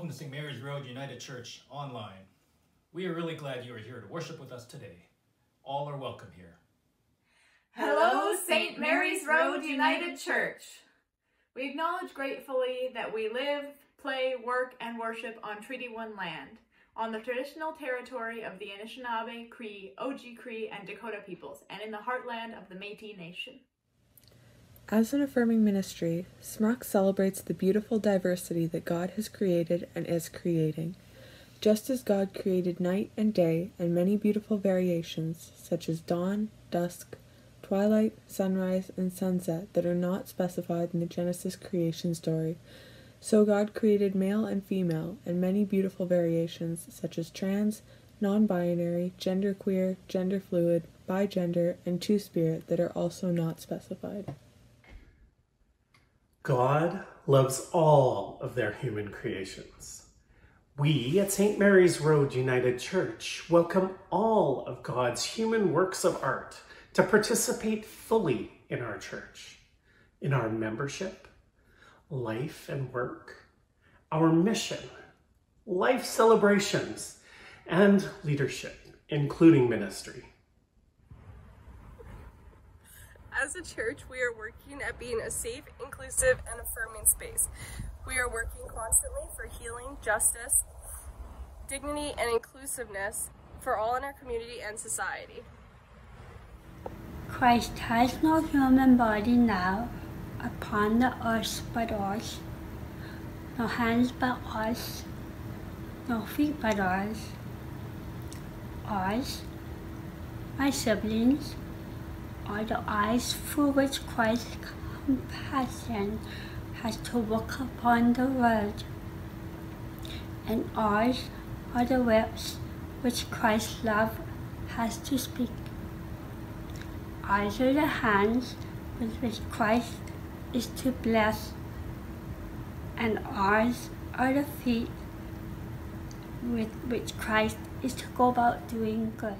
Welcome to St. Mary's Road United Church online. We are really glad you are here to worship with us today. All are welcome here. Hello, St. Mary's Road United Church. We acknowledge gratefully that we live, play, work, and worship on Treaty 1 land, on the traditional territory of the Anishinaabe, Cree, Oji Cree, and Dakota peoples, and in the heartland of the Métis Nation. As an affirming ministry, SMRUC celebrates the beautiful diversity that God has created and is creating. Just as God created night and day and many beautiful variations, such as dawn, dusk, twilight, sunrise, and sunset, that are not specified in the Genesis creation story, so God created male and female and many beautiful variations, such as trans, non binary, genderqueer, gender fluid, bigender, and two spirit, that are also not specified. God loves all of their human creations. We at St. Mary's Road United Church welcome all of God's human works of art to participate fully in our church, in our membership, life and work, our mission, life celebrations, and leadership, including ministry. As a church, we are working at being a safe, inclusive, and affirming space. We are working constantly for healing, justice, dignity, and inclusiveness for all in our community and society. Christ has no human body now upon the earth but us, no hands but us, no feet but us, us, my siblings, are the eyes through which Christ's compassion has to look upon the world, and ours are the lips which Christ's love has to speak. Ours are the hands with which Christ is to bless, and ours are the feet with which Christ is to go about doing good.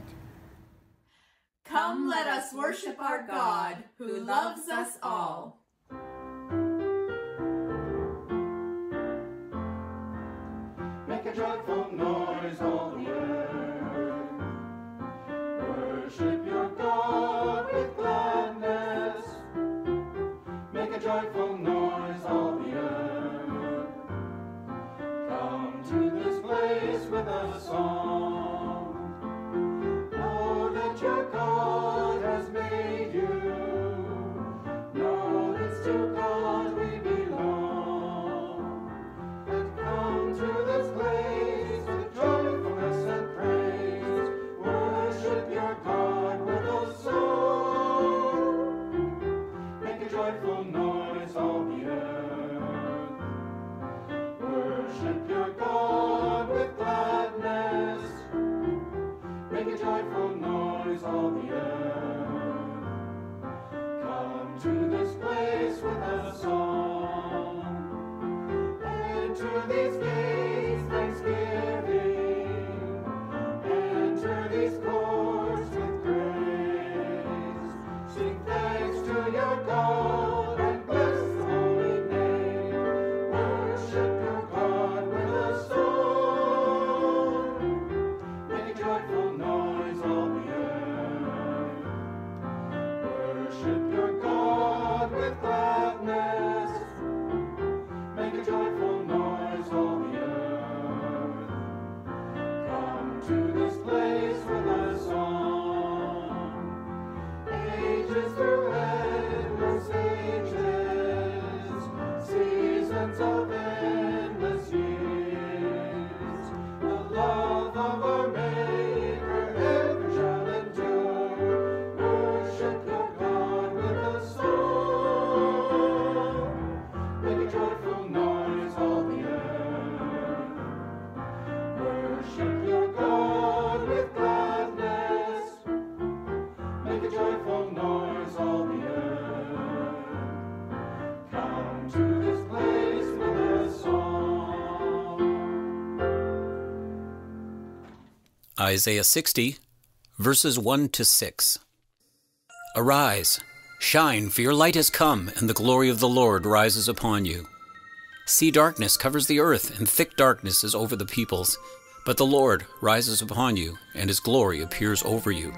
Come, let us worship our God who loves us all. Isaiah 60, verses 1 to 6. Arise, shine, for your light has come, and the glory of the Lord rises upon you. See, darkness covers the earth, and thick darkness is over the peoples. But the Lord rises upon you, and his glory appears over you.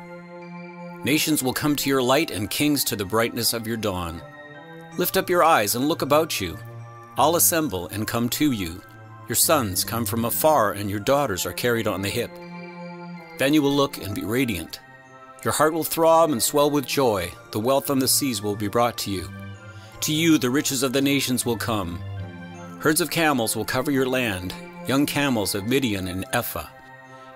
Nations will come to your light, and kings to the brightness of your dawn. Lift up your eyes and look about you. All assemble and come to you. Your sons come from afar, and your daughters are carried on the hip. Then you will look and be radiant. Your heart will throb and swell with joy. The wealth on the seas will be brought to you. To you the riches of the nations will come. Herds of camels will cover your land, young camels of Midian and Ephah.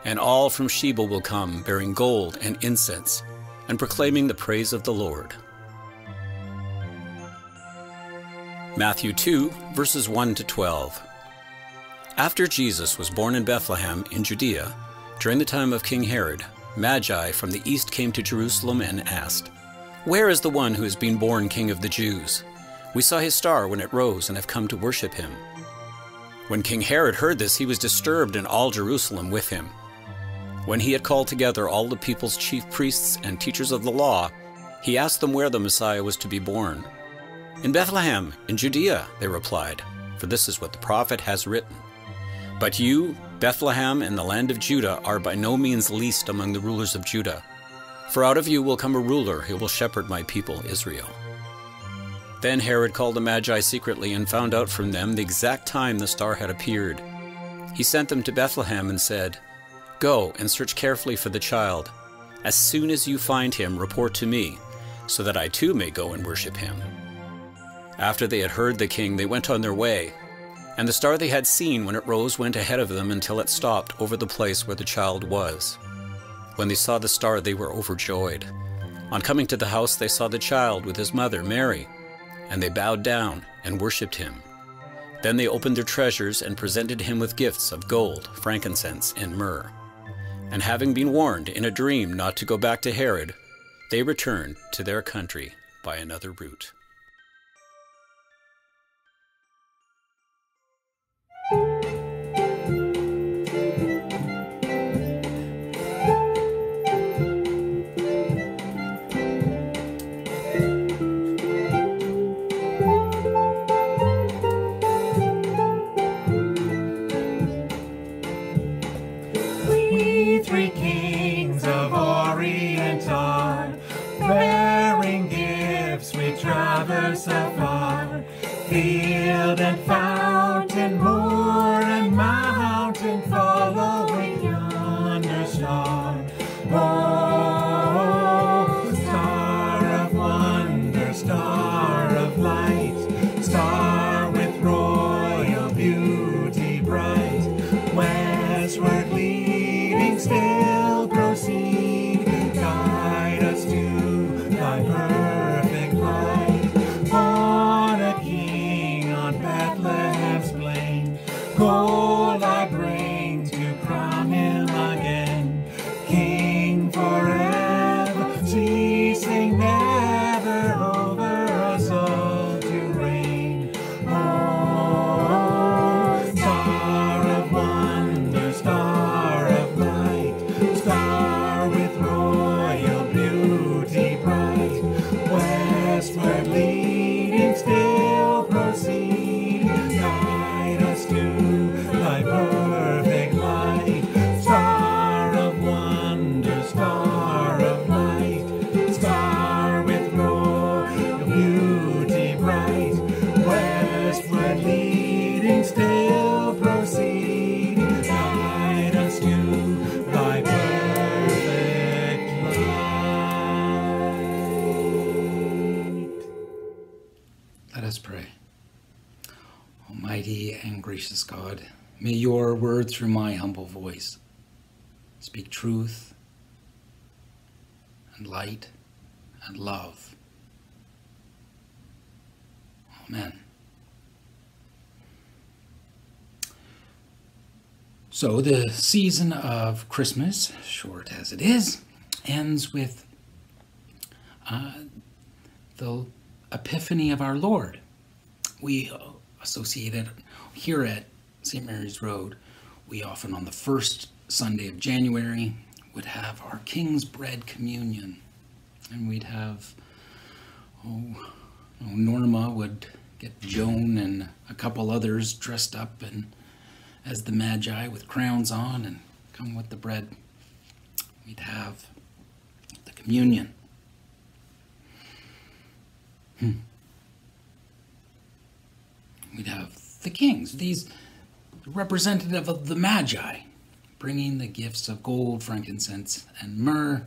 And all from Sheba will come, bearing gold and incense, and proclaiming the praise of the Lord. Matthew 2, verses 1 to 12. After Jesus was born in Bethlehem in Judea, during the time of King Herod, Magi from the east came to Jerusalem and asked, Where is the one who has been born King of the Jews? We saw his star when it rose and have come to worship him. When King Herod heard this, he was disturbed, and all Jerusalem with him. When he had called together all the people's chief priests and teachers of the law, he asked them where the Messiah was to be born. In Bethlehem, in Judea, they replied, for this is what the prophet has written. But you, Bethlehem, in the land of Judah, are by no means least among the rulers of Judah. For out of you will come a ruler who will shepherd my people Israel. Then Herod called the Magi secretly and found out from them the exact time the star had appeared. He sent them to Bethlehem and said, Go and search carefully for the child. As soon as you find him, report to me, so that I too may go and worship him. After they had heard the king, they went on their way. And the star they had seen when it rose went ahead of them until it stopped over the place where the child was. When they saw the star, they were overjoyed. On coming to the house, they saw the child with his mother, Mary, and they bowed down and worshipped him. Then they opened their treasures and presented him with gifts of gold, frankincense, and myrrh. And having been warned in a dream not to go back to Herod, they returned to their country by another route. Traverse afar. Field and fountain, through my humble voice speak truth and light and love. Amen. So, the season of Christmas, short as it is, ends with uh, the Epiphany of our Lord. We associate it here at St. Mary's Road. We often, on the first Sunday of January, would have our King's Bread Communion. And we'd have, oh, Norma would get Joan and a couple others dressed up and as the Magi with crowns on and come with the bread. We'd have the communion. Hmm. We'd have the kings, these representative of the Magi, bringing the gifts of gold, frankincense, and myrrh.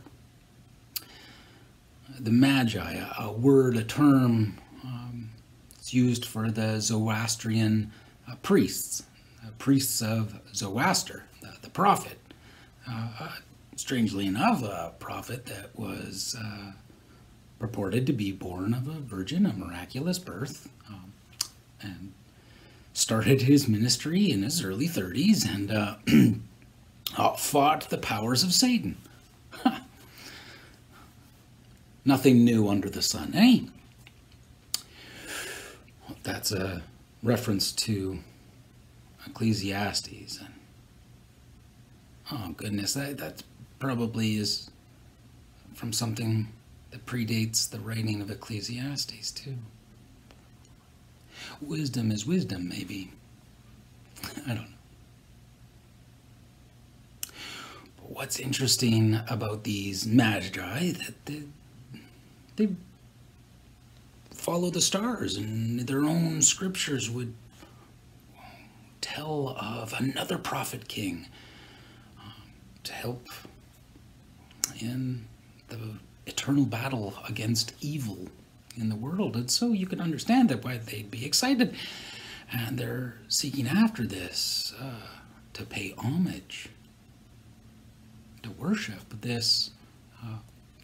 The Magi, a, a word, a term, um, it's used for the Zoroastrian uh, priests, uh, priests of Zoroaster, the, the prophet. Uh, strangely enough, a prophet that was uh, purported to be born of a virgin, a miraculous birth, um, and started his ministry in his early 30s and uh, uh, fought the powers of Satan. Nothing new under the sun, eh? That's a reference to Ecclesiastes. And, oh, goodness, that, that probably is from something that predates the writing of Ecclesiastes, too. Wisdom is wisdom, maybe. I don't know. But what's interesting about these magi that they, they follow the stars, and their own scriptures would tell of another prophet king um, to help in the eternal battle against evil in the world. And so you can understand that why they'd be excited. And they're seeking after this uh, to pay homage, to worship this, uh,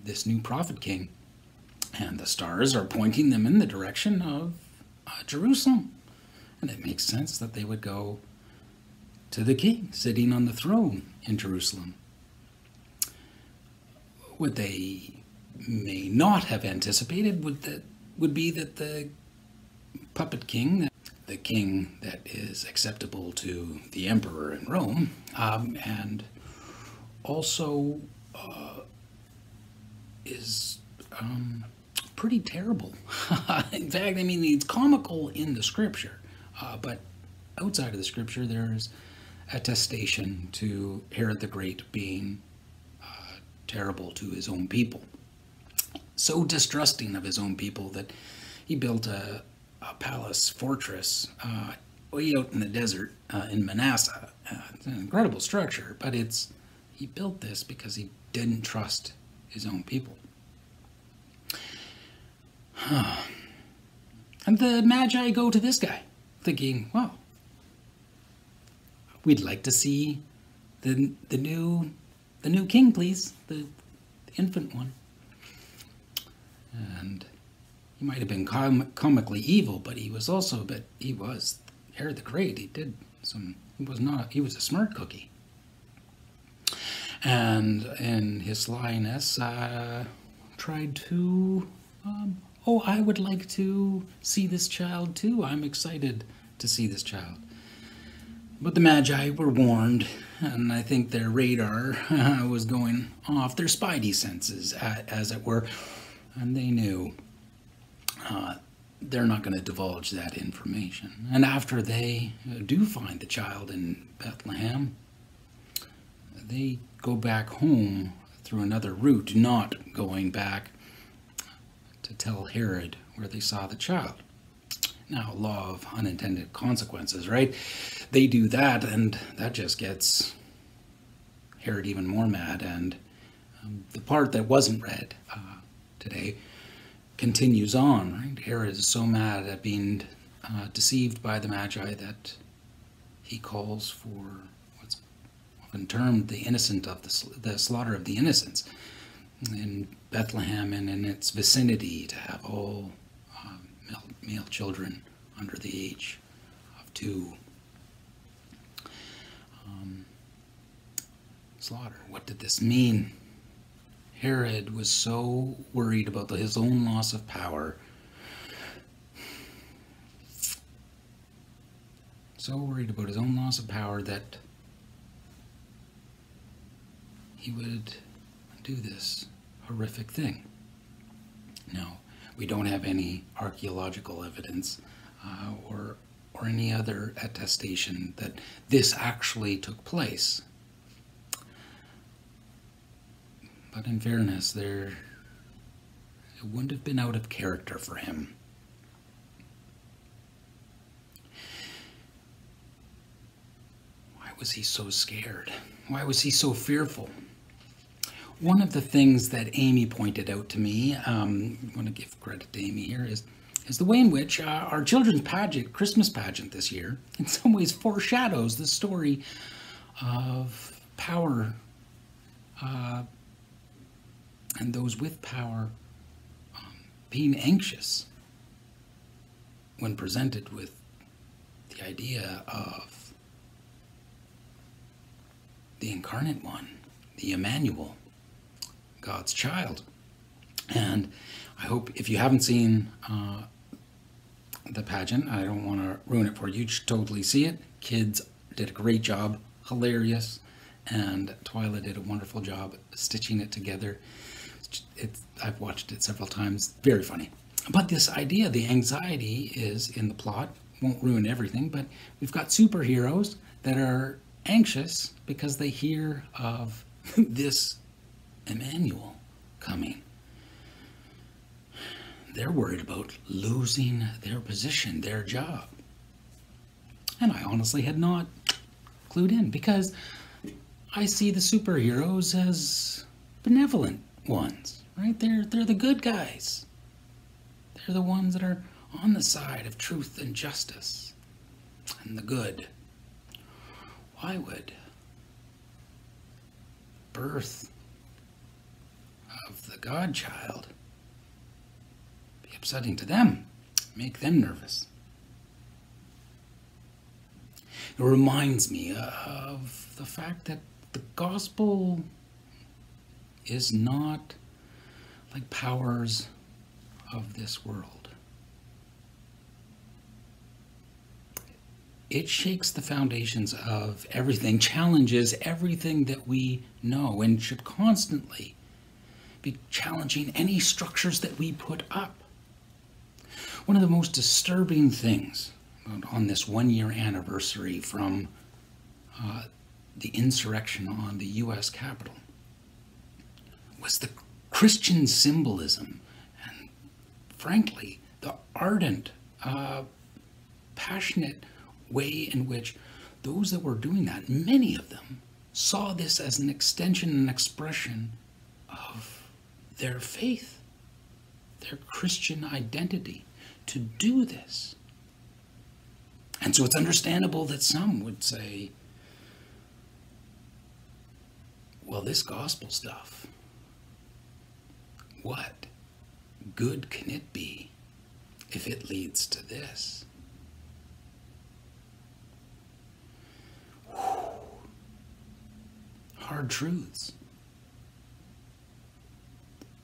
this new prophet king. And the stars are pointing them in the direction of uh, Jerusalem. And it makes sense that they would go to the king sitting on the throne in Jerusalem. Would they may not have anticipated would that would be that the puppet king, the king that is acceptable to the emperor in Rome, um, and also uh, is um, pretty terrible. in fact, I mean, it's comical in the scripture, uh, but outside of the scripture, there's attestation to Herod the Great being uh, terrible to his own people so distrusting of his own people that he built a, a palace fortress uh, way out in the desert uh, in Masada. Uh, it's an incredible structure, but it's he built this because he didn't trust his own people. and the Magi go to this guy, thinking, well, we'd like to see the the new the new king, please, the, the infant one and he might have been com- comically evil, but he was also a bit. He was Herod the Great. He did some. He was not. He was a smart cookie. And in his slyness, uh, tried to. Um, oh, I would like to see this child too. I'm excited to see this child. But the Magi were warned, and I think their radar uh, was going off, their spidey senses, as it were and they knew uh, they're not going to divulge that information. And after they uh, do find the child in Bethlehem, they go back home through another route, not going back to tell Herod where they saw the child. Now, law of unintended consequences, right? They do that, and that just gets Herod even more mad. And um, the part that wasn't read uh, today continues on. Right? Herod is so mad at being uh, deceived by the Magi that he calls for what's often termed the innocent of the, the slaughter of the innocents in Bethlehem and in its vicinity to have all uh, male, male children under the age of two. Um, slaughter. What did this mean? Herod was so worried about his own loss of power, so worried about his own loss of power that he would do this horrific thing. Now, we don't have any archaeological evidence uh, or or any other attestation that this actually took place. But in fairness, there it wouldn't have been out of character for him. Why was he so scared? Why was he so fearful? One of the things that Amy pointed out to me, um, I want to give credit to Amy here, is is the way in which uh, our children's pageant, Christmas pageant this year, in some ways foreshadows the story of power uh, and those with power um, being anxious when presented with the idea of the incarnate one, the Emmanuel, God's child. And I hope if you haven't seen uh, the pageant. I don't want to ruin it for you. You should totally see it. Kids did a great job, hilarious, and Twyla did a wonderful job stitching it together. It's, I've watched it several times. Very funny. But this idea, the anxiety is in the plot. Won't ruin everything, but we've got superheroes that are anxious because they hear of this Emmanuel coming they're worried about losing their position, their job. And I honestly had not clued in because I see the superheroes as benevolent ones, right? They're, they're the good guys. They're the ones that are on the side of truth and justice and the good. Why would birth of the Godchild be upsetting to them, make them nervous. It reminds me of the fact that the gospel is not like powers of this world. It shakes the foundations of everything, challenges everything that we know, and should constantly be challenging any structures that we put up. One of the most disturbing things on this one year anniversary from uh, the insurrection on the U.S. Capitol was the Christian symbolism and, frankly, the ardent, uh, passionate way in which those that were doing that, many of them, saw this as an extension and expression of their faith, their Christian identity to do this. And so it's understandable that some would say, well, this gospel stuff, what good can it be if it leads to this? Hard truths.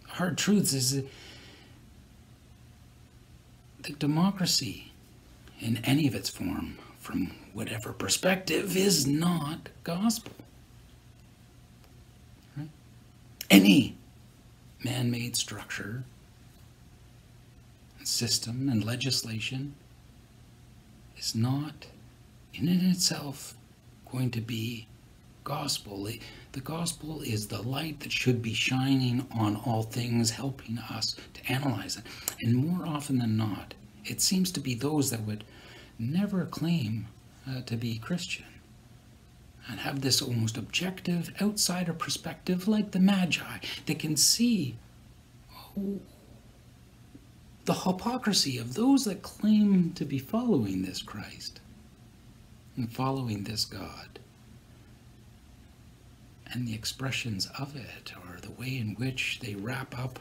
Hard truths is that democracy in any of its form, from whatever perspective, is not gospel. Right? Any man made structure, and system, and legislation is not in and itself going to be gospel. The gospel is the light that should be shining on all things, helping us to analyze it. And more often than not, it seems to be those that would never claim uh, to be Christian and have this almost objective outsider perspective like the Magi. That can see oh, the hypocrisy of those that claim to be following this Christ and following this God. And the expressions of it or the way in which they wrap up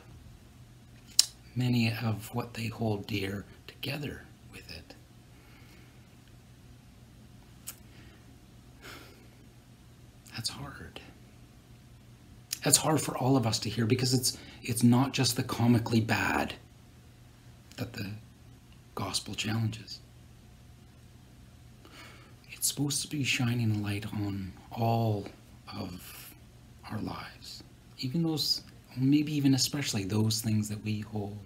many of what they hold dear together with it. That's hard. That's hard for all of us to hear because it's it's not just the comically bad that the gospel challenges. It's supposed to be shining a light on all of our lives, even those, maybe even especially those things that we hold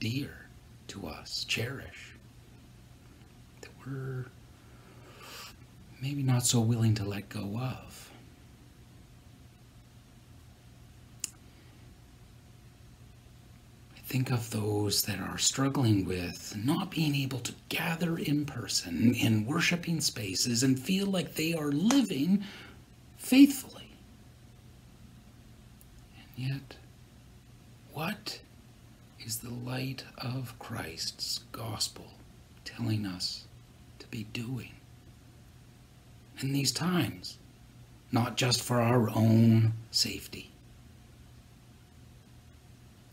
dear to us, cherish. That we're maybe not so willing to let go of. I think of those that are struggling with not being able to gather in person in worshiping spaces and feel like they are living faithfully. And yet, what is the light of Christ's gospel telling us to be doing in these times? Not just for our own safety,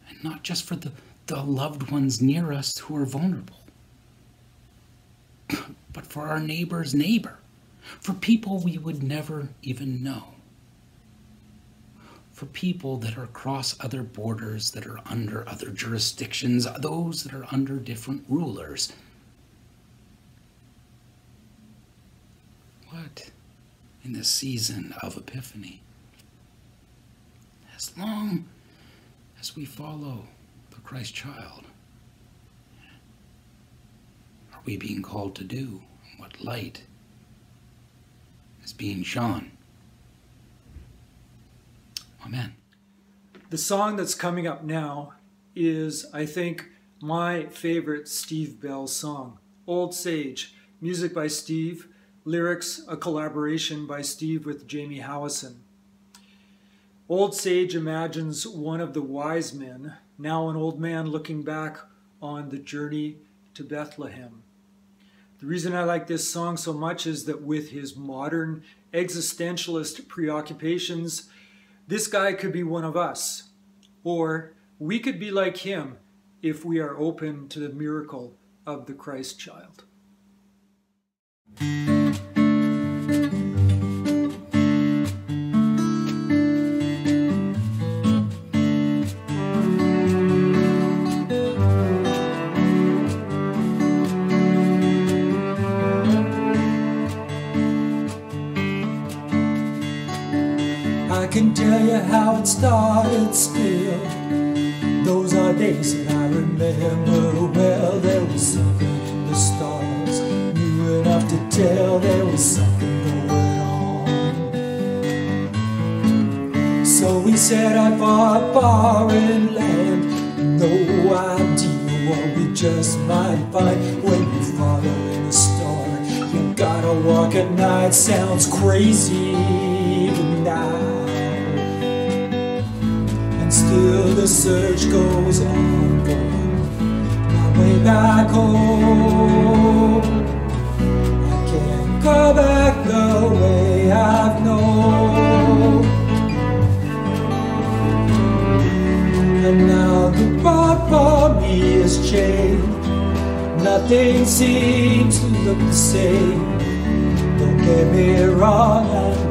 and not just for the, the loved ones near us who are vulnerable, but for our neighbor's neighbor, for people we would never even know for people that are across other borders, that are under other jurisdictions, those that are under different rulers. What in this season of Epiphany? As long as we follow the Christ child, are we being called to do? What light is being shone? Amen. The song that's coming up now is, I think, my favorite Steve Bell song, Old Sage. Music by Steve, lyrics a collaboration by Steve with Jamie Howison. Old Sage imagines one of the wise men, now an old man looking back on the journey to Bethlehem. The reason I like this song so much is that with his modern existentialist preoccupations, this guy could be one of us, or we could be like him if we are open to the miracle of the Christ child. Tell you how it started still. Those are days that I remember well. There was something in the stars, knew enough to tell there was something going on. So we set out for a foreign land, no idea what we just might find when you follow in the star. You gotta walk at night, sounds crazy, but now still the search goes on for my way back home. I can't go back the way I've known. And now the road for me has changed. Nothing seems to look the same. Don't get me wrong,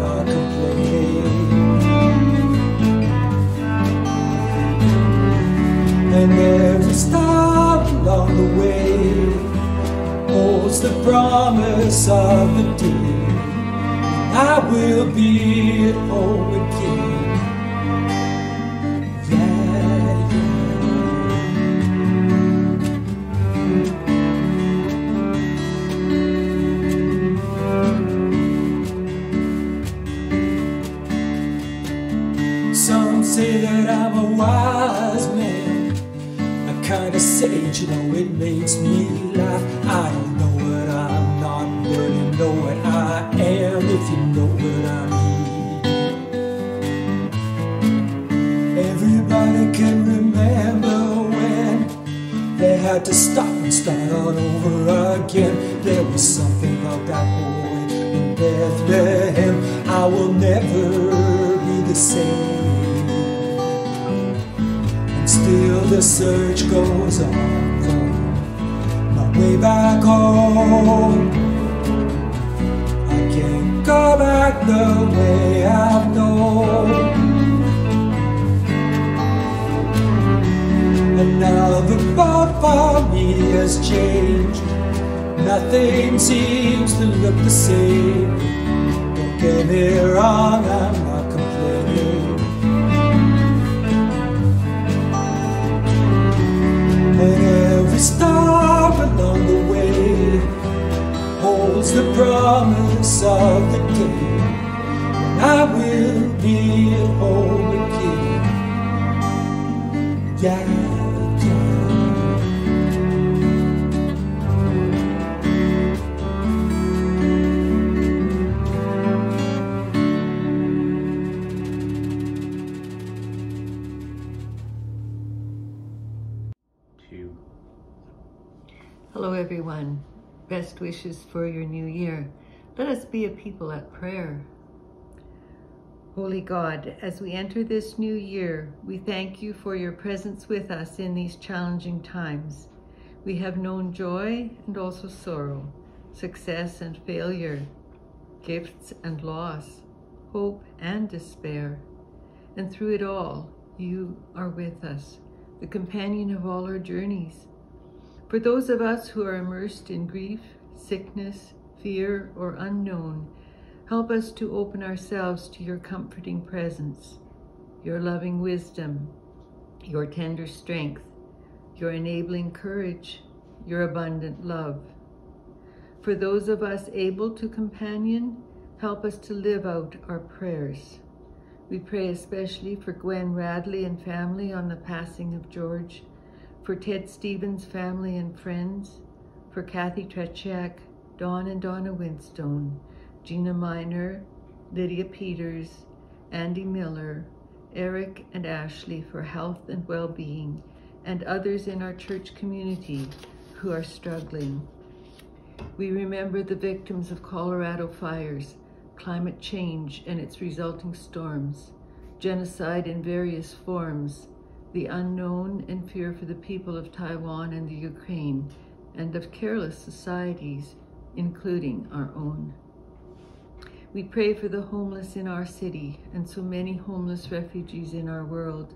holds the promise of the day I will be at home again. Yeah, yeah. Some say that I'm a wise man a kind of sage, you know, it makes me start all over again. There was something about that boy in Bethlehem. I will never be the same And still the search goes on for my way back home. I can't go back the way I've known. And now the road for me has changed. Nothing seems to look the same. Don't get me wrong, I'm not complaining. And every stop along the way holds the promise of the day when I will be home Best wishes for your new year. Let us be a people at prayer. Holy God, as we enter this new year, we thank you for your presence with us in these challenging times. We have known joy and also sorrow, success and failure, gifts and loss, hope and despair. And through it all, you are with us, the companion of all our journeys. For those of us who are immersed in grief, sickness, fear, or unknown, help us to open ourselves to your comforting presence, your loving wisdom, your tender strength, your enabling courage, your abundant love. For those of us able to companion, help us to live out our prayers. We pray especially for Gwen Radley and family on the passing of George, for Ted Stevens' family and friends, for Kathy Trechak, Dawn and Donna Winstone, Gina Miner, Lydia Peters, Andy Miller, Eric and Ashley for health and well-being, and others in our church community who are struggling. We remember the victims of Colorado fires, climate change and its resulting storms, genocide in various forms, the unknown and fear for the people of Taiwan and the Ukraine, and of careless societies, including our own. We pray for the homeless in our city and so many homeless refugees in our world.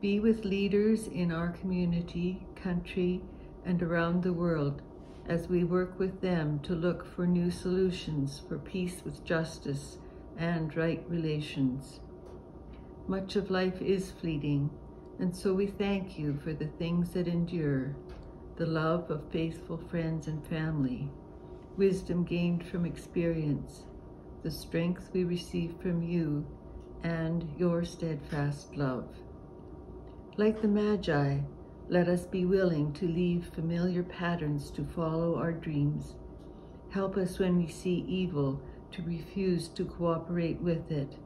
Be with leaders in our community, country, and around the world as we work with them to look for new solutions for peace with justice and right relations. Much of life is fleeting, and so we thank you for the things that endure, the love of faithful friends and family, wisdom gained from experience, the strength we receive from you, and your steadfast love. Like the Magi, let us be willing to leave familiar patterns to follow our dreams. Help us when we see evil to refuse to cooperate with it.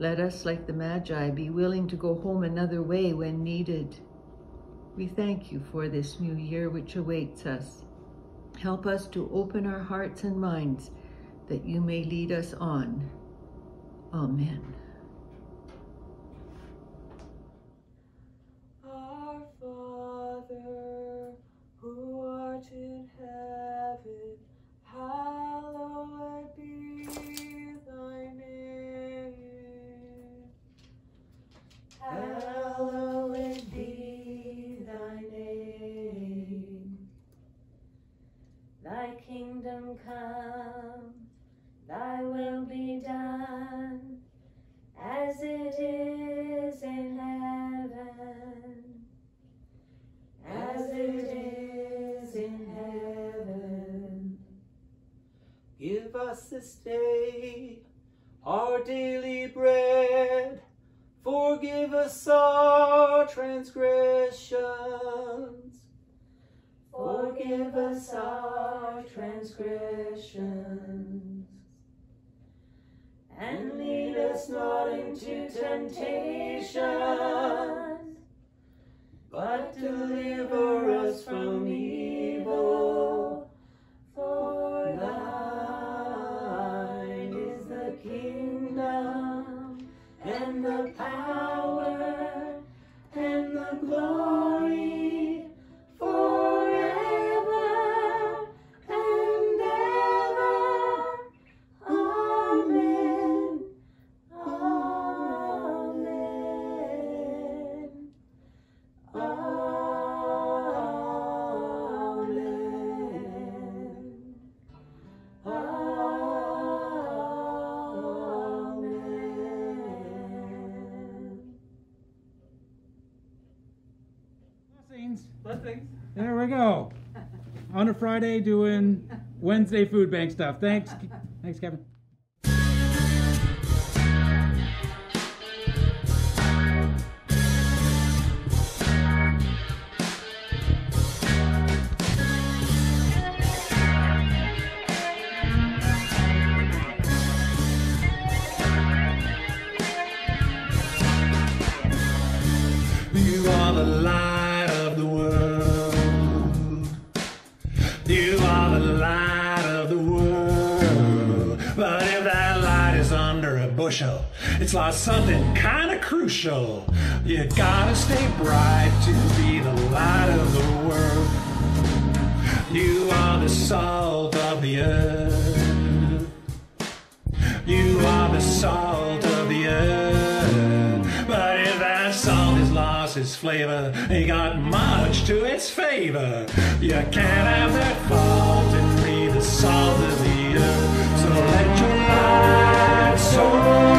Let us, like the Magi, be willing to go home another way when needed. We thank you for this new year which awaits us. Help us to open our hearts and minds that you may lead us on. Amen. Us our transgressions. Forgive us our transgressions. And lead us not into temptation, but deliver us from evil. For thine is the kingdom and the power Friday doing Wednesday food bank stuff. Thanks, thanks, Kevin. It's like something kind of crucial. You gotta stay bright to be the light of the world. You are the salt of the earth. You are the salt of the earth. But if that salt is lost its flavor, ain't got much to its favor. You can't have that fault and be the salt of the earth. So let your light soar.